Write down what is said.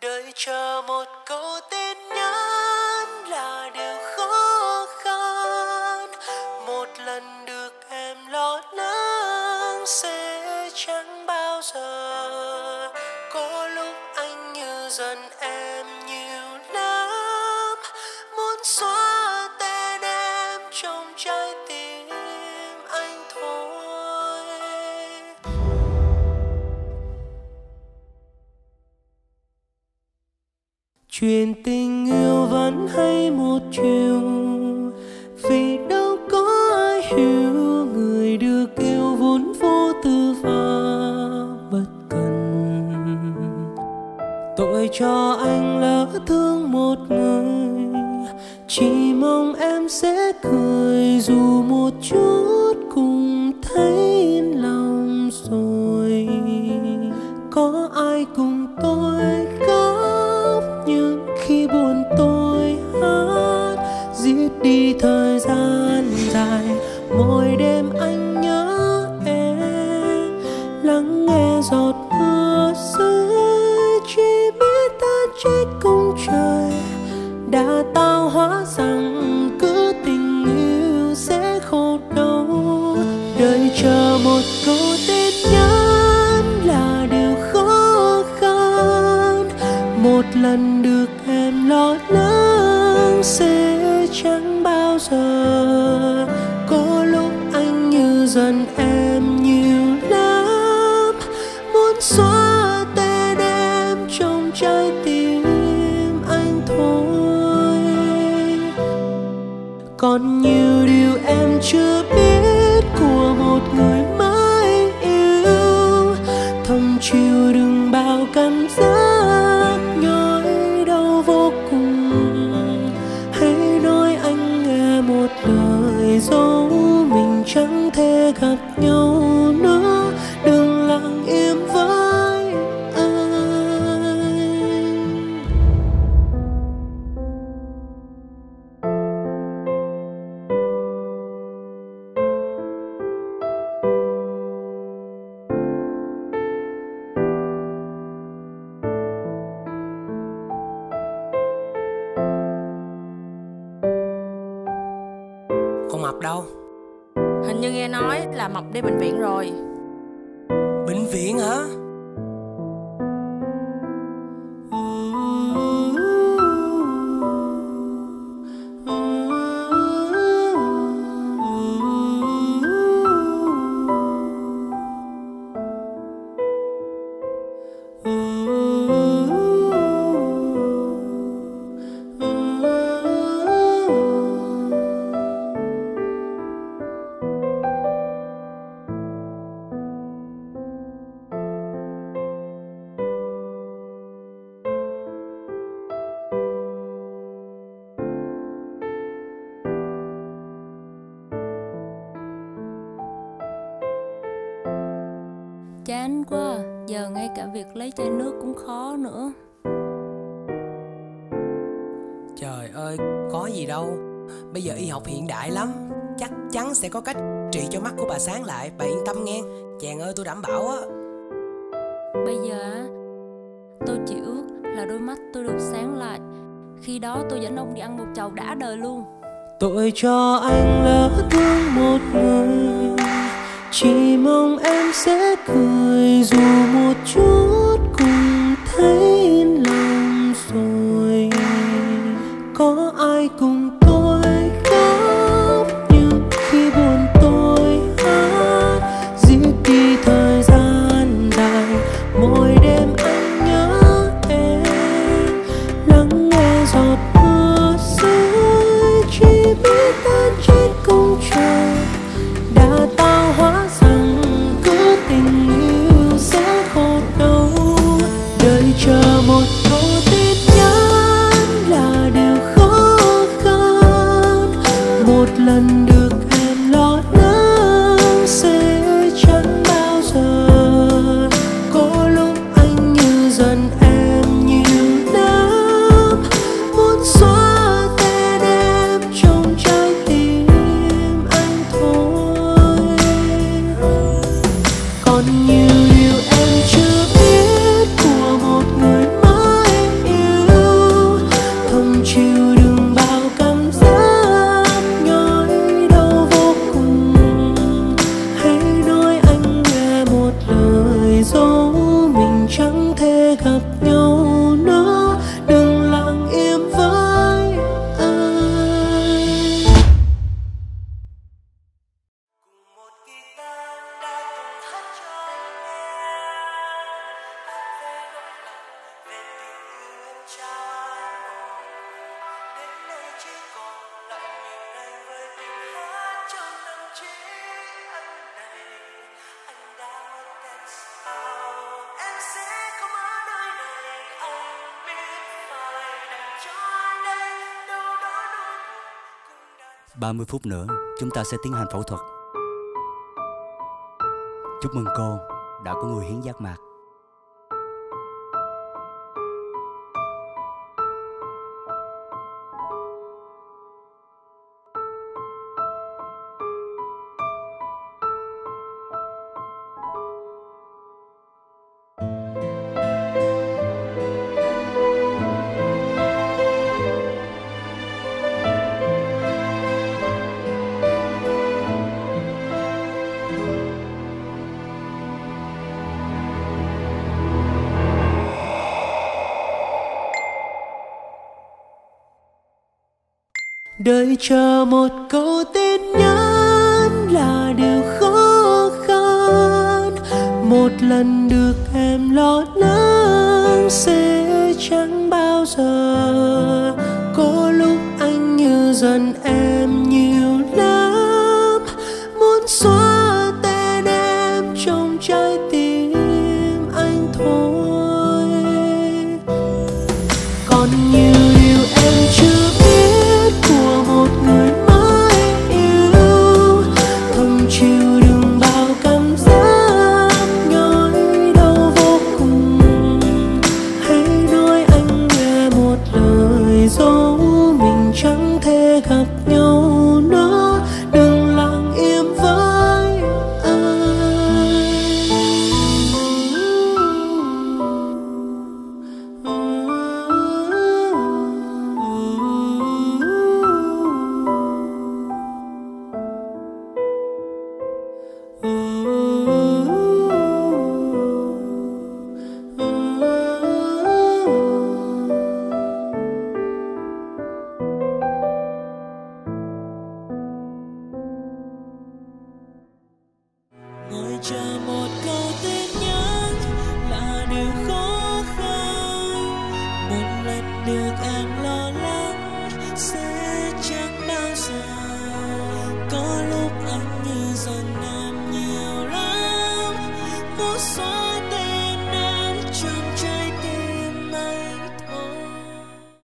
đợi chờ một câu tin nhắn là điều khó khăn. Một lần được em lo lắng sẽ chẳng bao giờ. Có lúc anh như dần em nhiều lắm muốn xóa tên em trong trái tim. Chuyện tình yêu vẫn hay một chiều. Vì đâu có ai hiểu người được yêu vốn vô tư và bất cần. Tội cho anh một câu tin nhắn là điều khó khăn. Một lần được em lo lắng sẽ chẳng bao giờ. Có lúc anh như dần chiều đừng bao cảm giác. Mập đâu? Hình như nghe nói là Mộc đi bệnh viện rồi. Bệnh viện hả? Chán quá, giờ ngay cả việc lấy chai nước cũng khó nữa. Trời ơi có gì đâu. Bây giờ y học hiện đại lắm. Chắc chắn sẽ có cách trị cho mắt của bà sáng lại. Bà yên tâm nghe. Chàng ơi tôi đảm bảo á. Bây giờ á, tôi chỉ ước là đôi mắt tôi được sáng lại. Khi đó tôi dẫn ông đi ăn một chầu đã đời luôn. tội cho anh lỡ thương một người chỉ mong em sẽ cười dù một chút cũng thấy yên lòng rồi. Có ai cùng tôi khóc nhưng khi buồn tôi hát giết đi thời gian dài, mỗi đêm anh nhớ em. Lắng nghe giọt mưa rơi, chỉ biết ta chia một lần được 30 phút nữa, chúng ta sẽ tiến hành phẫu thuật. Chúc mừng cô đã có người hiến giác mạc. Đợi chờ một câu tin nhắn là điều khó khăn. Một lần được em lo lắng sẽ chẳng bao giờ. Có lúc anh như dần em em lo lắng sẽ chẳng bao giờ. Có lúc anh như dần em nhiều lắm, một số